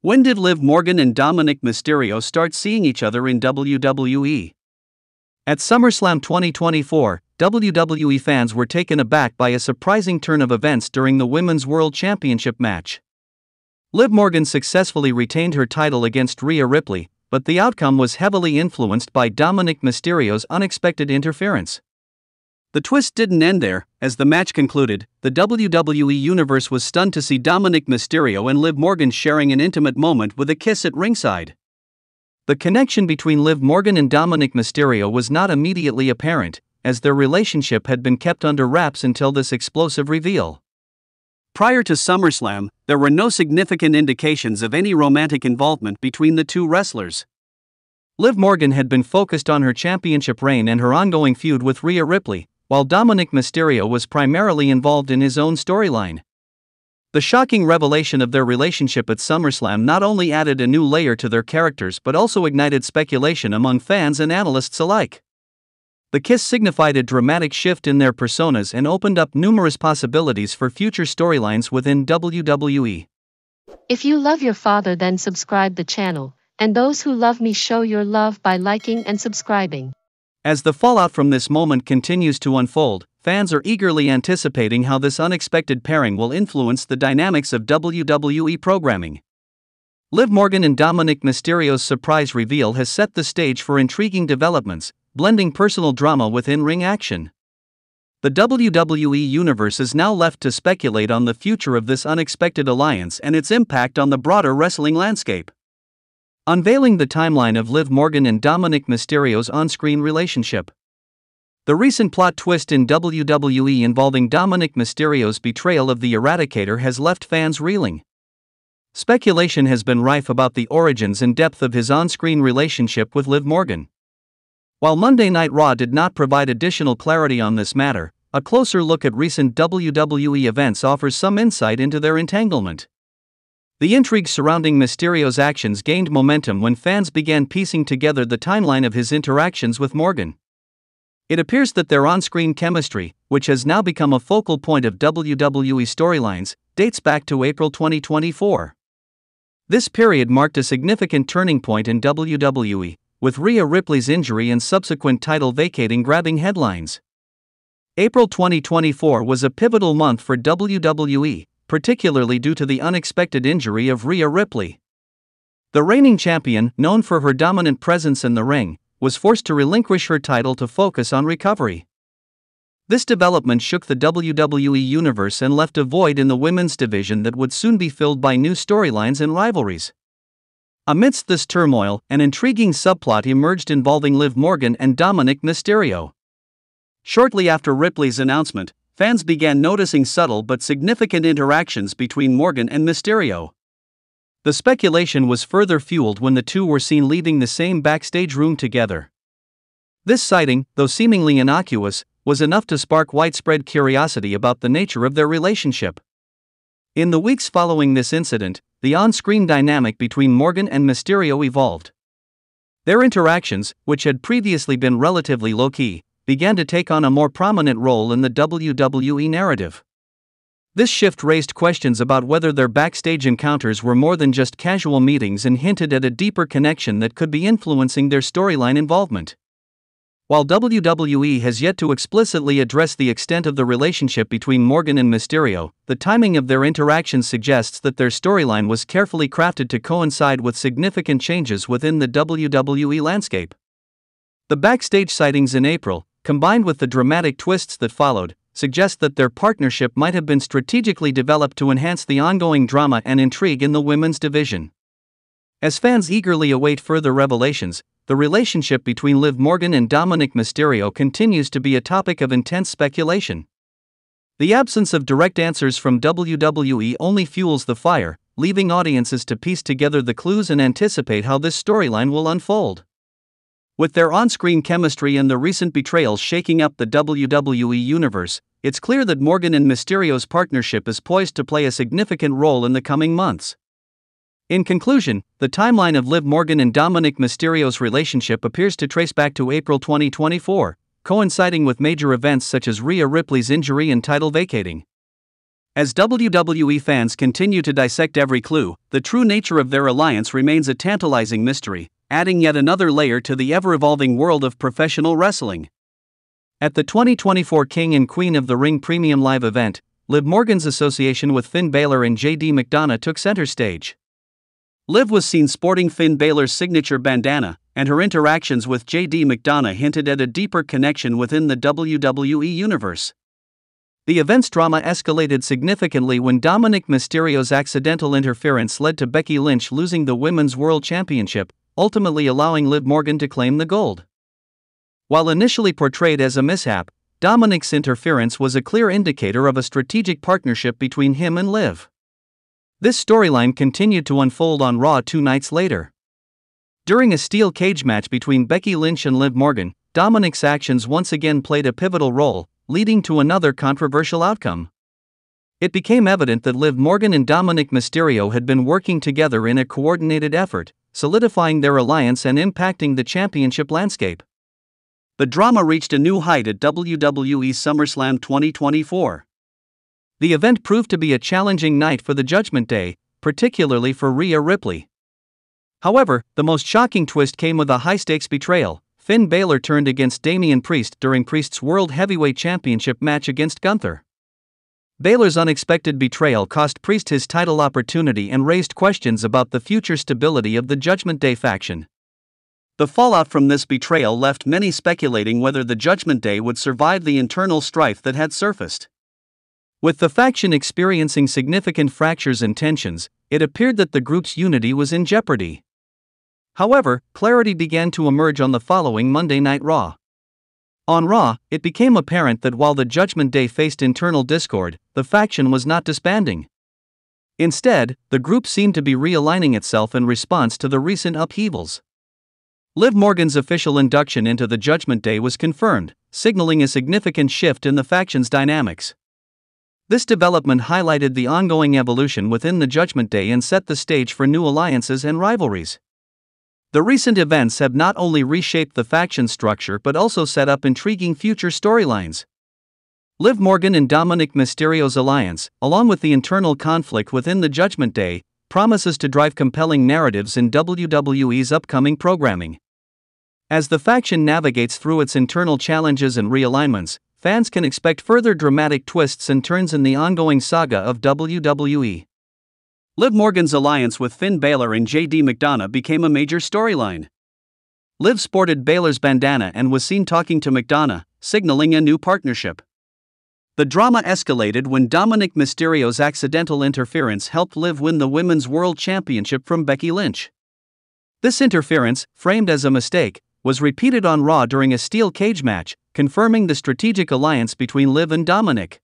When did Liv Morgan and Dominik Mysterio start seeing each other in WWE? At SummerSlam 2024, WWE fans were taken aback by a surprising turn of events during the Women's World Championship match. Liv Morgan successfully retained her title against Rhea Ripley, but the outcome was heavily influenced by Dominik Mysterio's unexpected interference. The twist didn't end there. As the match concluded, the WWE Universe was stunned to see Dominik Mysterio and Liv Morgan sharing an intimate moment with a kiss at ringside. The connection between Liv Morgan and Dominik Mysterio was not immediately apparent, as their relationship had been kept under wraps until this explosive reveal. Prior to SummerSlam, there were no significant indications of any romantic involvement between the two wrestlers. Liv Morgan had been focused on her championship reign and her ongoing feud with Rhea Ripley, while Dominik Mysterio was primarily involved in his own storyline. The shocking revelation of their relationship at SummerSlam not only added a new layer to their characters but also ignited speculation among fans and analysts alike. The kiss signified a dramatic shift in their personas and opened up numerous possibilities for future storylines within WWE. If you love your father, then subscribe the channel, and those who love me show your love by liking and subscribing. As the fallout from this moment continues to unfold, fans are eagerly anticipating how this unexpected pairing will influence the dynamics of WWE programming. Liv Morgan and Dominik Mysterio's surprise reveal has set the stage for intriguing developments, blending personal drama with in ring action. The WWE Universe is now left to speculate on the future of this unexpected alliance and its impact on the broader wrestling landscape unveiling the timeline of Liv Morgan and Dominik Mysterio's on screen relationship. The recent plot twist in WWE involving Dominik Mysterio's betrayal of the Eradicator has left fans reeling. Speculation has been rife about the origins and depth of his on screen relationship with Liv Morgan. While Monday Night Raw did not provide additional clarity on this matter, a closer look at recent WWE events offers some insight into their entanglement. The intrigue surrounding Mysterio's actions gained momentum when fans began piecing together the timeline of his interactions with Morgan. It appears that their on screen chemistry, which has now become a focal point of WWE storylines, dates back to April 2024. This period marked a significant turning point in WWE, with Rhea Ripley's injury and subsequent title vacating grabbing headlines. April 2024 was a pivotal month for WWE, particularly due to the unexpected injury of Rhea Ripley. The reigning champion, known for her dominant presence in the ring, was forced to relinquish her title to focus on recovery. This development shook the WWE universe and left a void in the women's division that would soon be filled by new storylines and rivalries. Amidst this turmoil, an intriguing subplot emerged involving Liv Morgan and Dominik Mysterio. Shortly after Ripley's announcement, fans began noticing subtle but significant interactions between Morgan and Mysterio. The speculation was further fueled when the two were seen leaving the same backstage room together. This sighting, though seemingly innocuous, was enough to spark widespread curiosity about the nature of their relationship. In the weeks following this incident, the on screen dynamic between Morgan and Mysterio evolved. Their interactions, which had previously been relatively low key, began to take on a more prominent role in the WWE narrative. This shift raised questions about whether their backstage encounters were more than just casual meetings and hinted at a deeper connection that could be influencing their storyline involvement. While WWE has yet to explicitly address the extent of the relationship between Morgan and Mysterio, the timing of their interactions suggests that their storyline was carefully crafted to coincide with significant changes within the WWE landscape. The backstage sightings in April, combined with the dramatic twists that followed, suggest that their partnership might have been strategically developed to enhance the ongoing drama and intrigue in the women's division. As fans eagerly await further revelations, the relationship between Liv Morgan and Dominik Mysterio continues to be a topic of intense speculation. The absence of direct answers from WWE only fuels the fire, leaving audiences to piece together the clues and anticipate how this storyline will unfold. With their on screen chemistry and the recent betrayals shaking up the WWE universe, it's clear that Morgan and Mysterio's partnership is poised to play a significant role in the coming months. In conclusion, the timeline of Liv Morgan and Dominik Mysterio's relationship appears to trace back to April 2024, coinciding with major events such as Rhea Ripley's injury and title vacating. As WWE fans continue to dissect every clue, the true nature of their alliance remains a tantalizing mystery, adding yet another layer to the ever evolving world of professional wrestling. At the 2024 King and Queen of the Ring Premium Live event, Liv Morgan's association with Finn Balor and JD McDonagh took center stage. Liv was seen sporting Finn Balor's signature bandana, and her interactions with JD McDonagh hinted at a deeper connection within the WWE universe. The event's drama escalated significantly when Dominik Mysterio's accidental interference led to Becky Lynch losing the Women's World Championship, ultimately allowing Liv Morgan to claim the gold. While initially portrayed as a mishap, Dominik's interference was a clear indicator of a strategic partnership between him and Liv. This storyline continued to unfold on Raw two nights later. During a steel cage match between Becky Lynch and Liv Morgan, Dominik's actions once again played a pivotal role, leading to another controversial outcome. It became evident that Liv Morgan and Dominik Mysterio had been working together in a coordinated effort, solidifying their alliance and impacting the championship landscape. The drama reached a new height at WWE SummerSlam 2024. The event proved to be a challenging night for the Judgment Day, particularly for Rhea Ripley. However, the most shocking twist came with a high stakes betrayal. Finn Balor turned against Damian Priest during Priest's World Heavyweight Championship match against Gunther. Balor's unexpected betrayal cost Priest his title opportunity and raised questions about the future stability of the Judgment Day faction. The fallout from this betrayal left many speculating whether the Judgment Day would survive the internal strife that had surfaced. With the faction experiencing significant fractures and tensions, it appeared that the group's unity was in jeopardy. However, clarity began to emerge on the following Monday Night Raw. On Raw, it became apparent that while the Judgment Day faced internal discord, the faction was not disbanding. Instead, the group seemed to be realigning itself in response to the recent upheavals. Liv Morgan's official induction into the Judgment Day was confirmed, signaling a significant shift in the faction's dynamics. This development highlighted the ongoing evolution within the Judgment Day and set the stage for new alliances and rivalries. The recent events have not only reshaped the faction structure but also set up intriguing future storylines. Liv Morgan and Dominik Mysterio's alliance, along with the internal conflict within the Judgment Day, promises to drive compelling narratives in WWE's upcoming programming. As the faction navigates through its internal challenges and realignments, fans can expect further dramatic twists and turns in the ongoing saga of WWE. Liv Morgan's alliance with Finn Balor and JD McDonagh became a major storyline. Liv sported Balor's bandana and was seen talking to McDonagh, signaling a new partnership. The drama escalated when Dominik Mysterio's accidental interference helped Liv win the Women's World Championship from Becky Lynch. This interference, framed as a mistake, was repeated on Raw during a steel cage match, confirming the strategic alliance between Liv and Dominik.